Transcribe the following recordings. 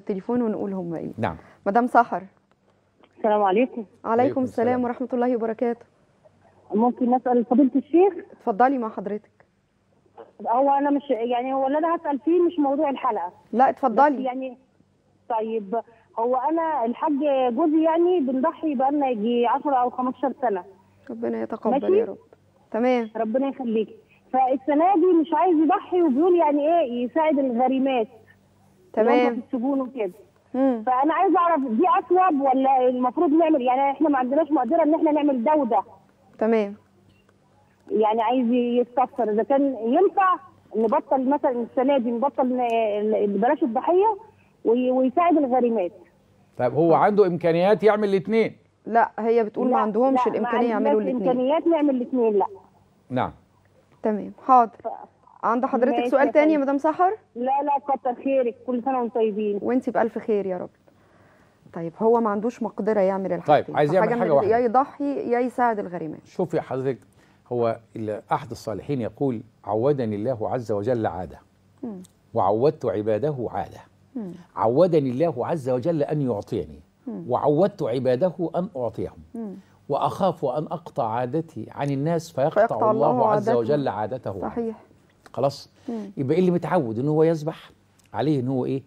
التليفون ونقول هم إيه. نعم. مدام سحر السلام عليكم. عليكم السلام. السلام. ورحمة الله وبركاته. ممكن نسأل فضيلة الشيخ؟ اتفضلي مع حضرتك. هو أنا مش يعني هو اللي أنا هسأل فيه مش موضوع الحلقة. لا اتفضلي. يعني طيب هو أنا الحاج جوزي يعني بنضحي بقالنا يجي 10 أو 15 سنة. ربنا يتقبل ماشي. يا رب. تمام. ربنا يخليك. فالسنة دي مش عايز يضحي وبيقول يعني إيه يساعد الغريمات. تمام. في السجون وكده. فأنا عايز أعرف دي اصوب ولا المفروض نعمل يعني إحنا ما عندناش مقدرة إن إحنا نعمل ده وده؟ تمام. يعني عايز يستفسر. إذا كان ينفع نبطل مثلا السنة دي نبطل بلاش الضحية وي- ويساعد الغريمات. طيب هو عنده إمكانيات يعمل الاثنين لا هي بتقول ما لا، عندهمش لا، ما الإمكانية يعملوا الاثنين إمكانيات نعمل الاثنين لا. نعم. تمام حاضر. عند حضرتك سؤال تاني يا. مدام سحر لا لا كتر خيرك كل سنة وأنتم طيبين وانت بألف خير يا رب طيب هو ما عندوش مقدرة يعمل الحاجتين عايز يعمل حاجة ال- واحدة. يا يضحي يا يساعد الغريمات شوفي حضرتك هو أحد الصالحين يقول عودني الله عز وجل عادة. وعودت عباده عادة. عودني الله عز وجل أن يعطيني وعودت عباده أن أعطيهم مم. وأخاف أن أقطع عادتي عن الناس فيقطع, فيقطع الله, الله عز عادته. وجل عادته. صحيح خلاص. يبقى اللي متعود؟ إن هو يذبح عليه إن هو إيه؟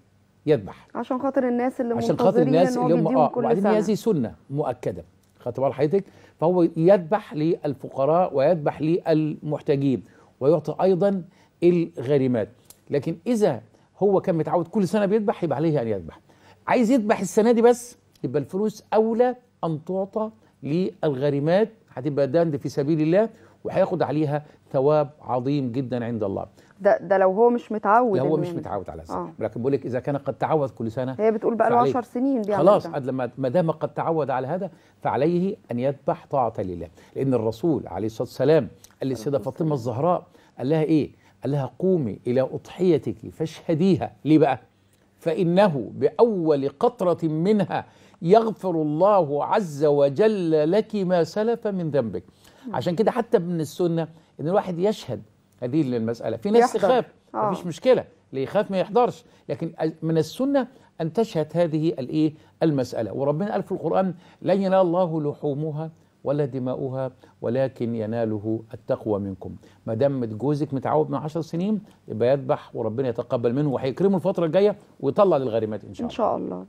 يذبح. عشان خاطر الناس اللي عشان خاطر الناس اللي هم آه وبعدين. هذه سنة مؤكدة. خدت بال حضرتك؟ فهو يذبح للفقراء ويذبح للمحتاجين ويعطي أيضا الغريمات. لكن إذا هو كان متعود كل سنة بيذبح يبقى عليه أن يذبح. عايز يذبح السنة دي بس؟ يبقى الفلوس أولى أن تعطى للغريمات. هتبقى دند في سبيل الله. وهياخد عليها ثواب عظيم جدا عند الله ده ده لو هو مش متعود لو هو مش يعمل. متعود على ذلك آه. لكن بقول لك إذا كان قد تعود كل سنة هي بتقول بقى له فعليه. 10 سنين بيعمل خلاص. قد لما ما دام قد تعود على هذا فعليه أن يذبح طاعة لله لأن الرسول عليه الصلاة والسلام قال للسيدة فاطمة الزهراء قال لها إيه؟ قال لها قومي إلى أضحيتك فاشهديها ليه بقى؟ فإنه بأول قطرة منها يغفر الله عز وجل لك ما سلف من ذنبك. عشان كده حتى من السنة إن الواحد يشهد هذه المسألة. في ناس. تخاف آه. مفيش مشكلة اللي يخاف ما يحضرش. لكن من السنة أن تشهد هذه الإيه؟ المسألة. وربنا قال في القرآن لن ينال الله لحومها ولا دماؤها ولكن يناله التقوى منكم. ما دام جوزك متعود من 10 سنين يبقى يذبح وربنا يتقبل منه وهيكرمه الفترة الجاية ويطلع للغريمات إن شاء إن الله شاء الله.